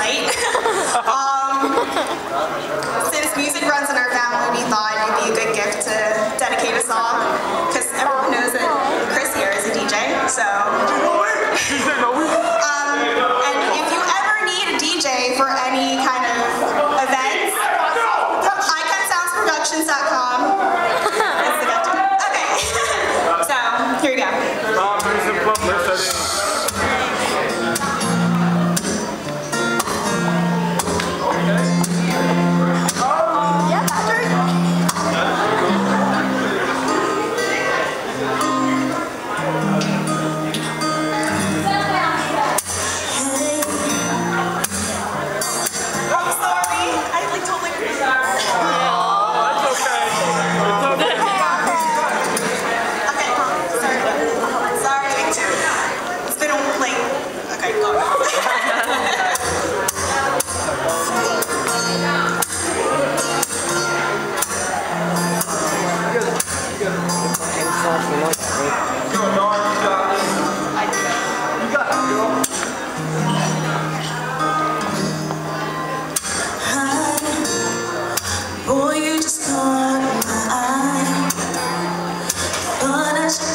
um, since music runs in our family, we thought it'd be a good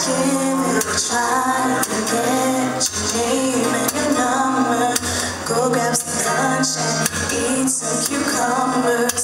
Give it a try and get your name and your number. Go grab some lunch and eat some cucumber.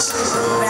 Just